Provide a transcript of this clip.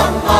Allah.